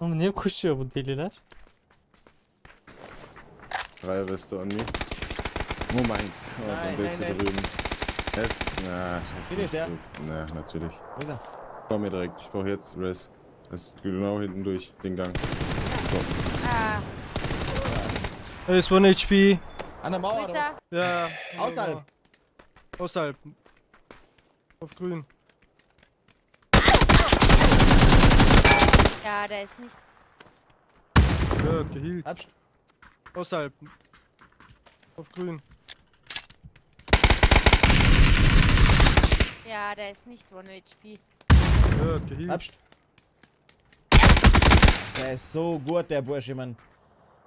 Oğlum niye koşuyor bu deliler? Drei Weste on me. Oh mein Gott, Nein, und der ist nein, hier nein. drüben. Er ist. Na, das ich ist der? so. Na, natürlich. Wo ist er? Komm mir direkt, ich brauche jetzt Res. Das ist genau hinten durch den Gang. Ah, There's one HP. An der Mauer wo ist oder was? er? Ja. Außerhalb. Außerhalb. Auf grün. Ja, der ist nicht. Ja, geheilt. Abst Außerhalb. Auf grün. Ja, der ist nicht One HP. Ja, geheilt. Abst Der ist so gut, der Bursche, Mann.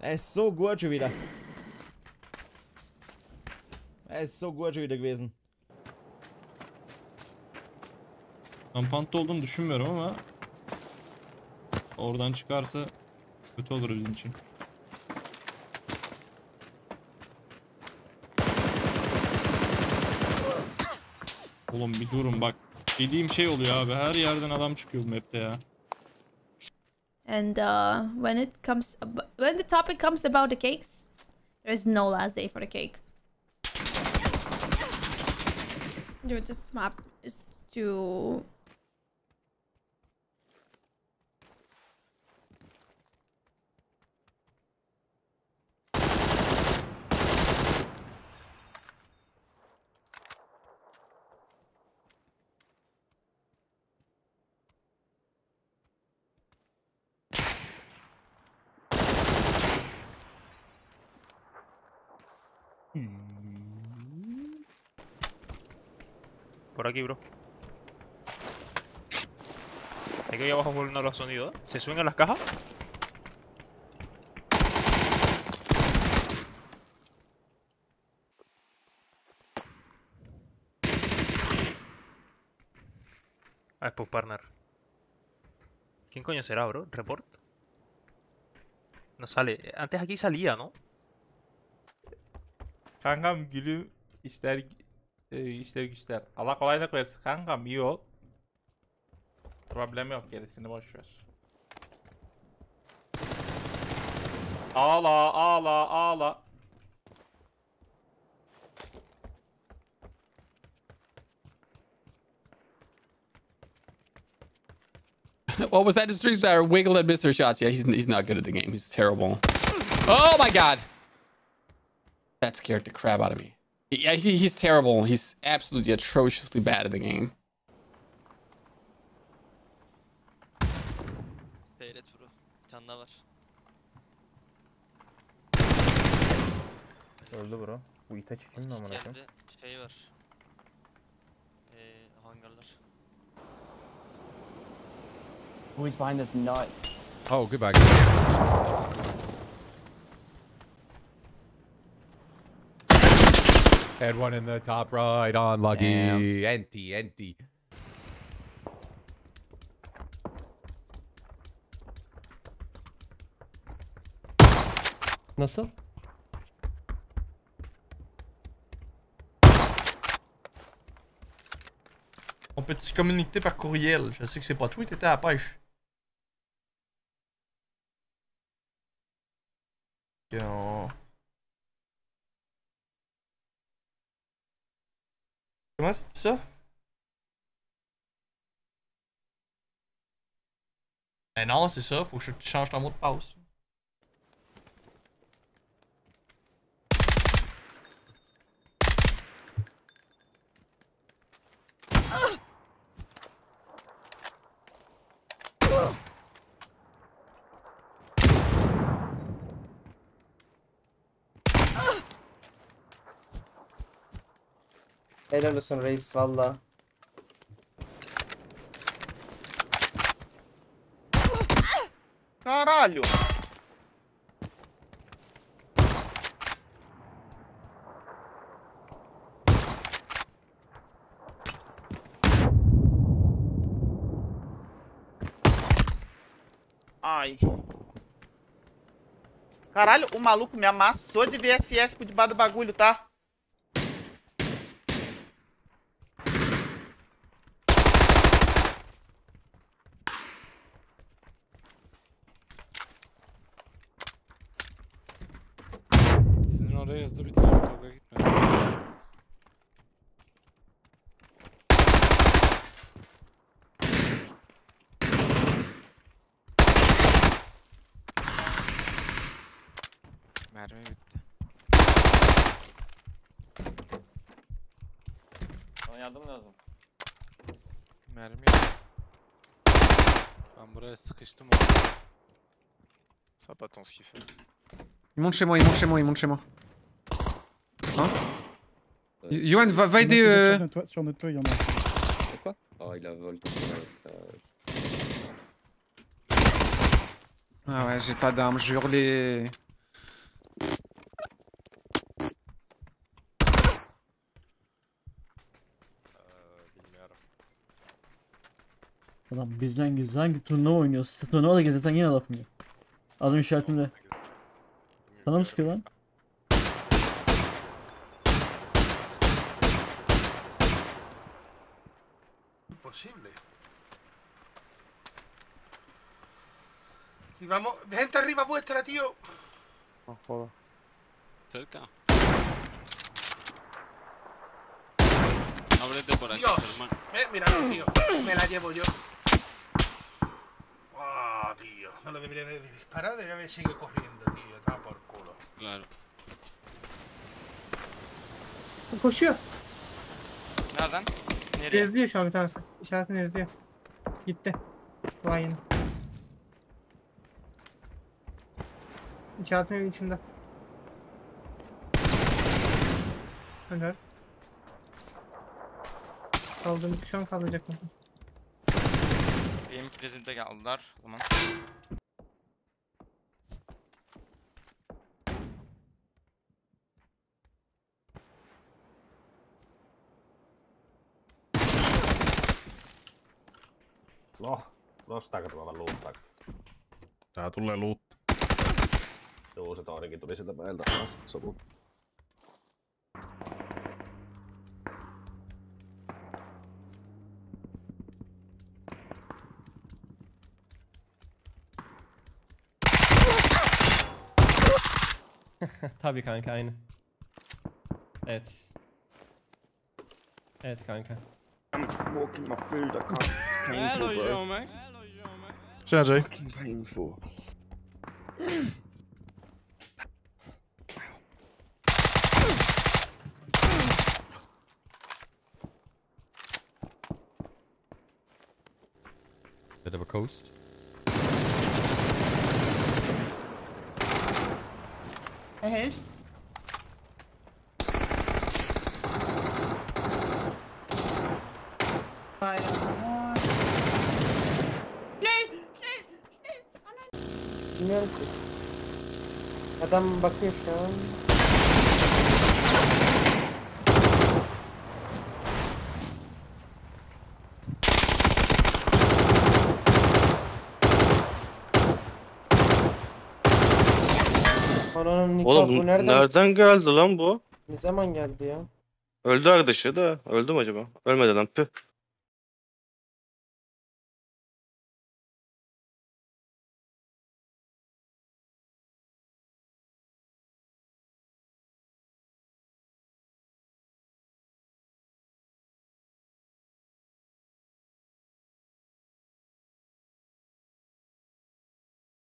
Der ist so gut schon wieder. Er ist so gut schon wieder gewesen. Kampantta olduğunu düşünmüyorum ama oradan çıkarsa kötü olur bizim için. Oğlum bir durun bak. Dediğim şey oluyor abi. Her yerden adam çıkıyor map'te ya. And uh, when it comes, when the topic comes about the cakes, there's no last day for the cake. Dude, this map is too. Por aquí, bro. Hay que ir abajo volviendo los sonidos. ¿eh? ¿Se suben a las cajas? Ah, es Pug Partner. ¿Quién coño será, bro? ¿Report? No sale. Antes aquí salía, ¿no? Kankam gülüm işler e, işler güçler. Allah kolaylık versin kankam iyi ol. Problem yok gerisini boş ver. Ağla ağla ağla. what was that? The street star wiggle and Mr. Shots. Yeah, he's he's not good at the game. He's terrible. Oh my god. That scared the crap out of me. Yeah, he, he's terrible. He's absolutely atrociously bad at the game. Seyret bro. Bir tane daha var. Öldü bro. Bu Itachi kim lan amına koyayım? Geldi. Şey var. Eee hangarlar. Oh, he's behind this nut. Oh, goodbye. Had one in the top right on Luggy. Damn. Empty, empty. Nasıl? On peut se communiquer par courriel. Je sais que c'est pas toi, t'étais à la pêche. Ok, on- Comment c'est ça? Ben non, c'est ça, faut que tu changes ton mot de passe. Helal olsun reis valla. Caralho! Ai. Caralho, o maluco me amassou de VSS por debaixo do bagulho, tá? Hızlı bitirin kavga gitme. Mermi bitti. Bana yardım lazım. Mermi yok. Ben buraya sıkıştım orada. Ça va pas tant ce qu'il fait. Il monte chez moi, il monte chez moi, il monte chez moi. Hein Y- Yoann, va, va aider. euh, Sur notre toit, il y en a. Quoi? Oh, il a vol ton Ah ouais, j'ai pas d'armes, je hurler. Adam turnuva işaretimde. Sana mı sıkıyor lan? Y vamos, gente arriba vuestra, tío. No joda. Cerca. Ábrete por aquí, Dios. Germán. Eh, mira, tío. Me la llevo yo. Ah, tío. No lo debería de disparar, debería haber seguido corriendo, tío. Estaba por culo. Claro. Koşuyor. Nereden? Nereye? Ezliyor şu an bir tanesi. İşaretini ezliyor. Gitti. Ulan yine. İşaretinin içinde. Öner. Kaldığımız şu an kalacak mı? Benim prezente geldiler. O zaman. No, nostaako tuolla luuttaa? Tää tulee loot. Juu, se toinenkin tuli sieltä päältä taas sopu. Tabii kanka aynı. Evet. Evet kanka. walking my food, I can't. Hello, painful, bro. Jean-Mac. Tjena Jay. Fucking painful. Bit of a coast. Ahead. Bilmiyorum ki. Adam bakıyor şu an. Ananın nikah Oğlum bu nereden? nereden geldi lan bu? Ne zaman geldi ya? Öldü arkadaşı da. Öldü mü acaba? Ölmedi lan. Püh.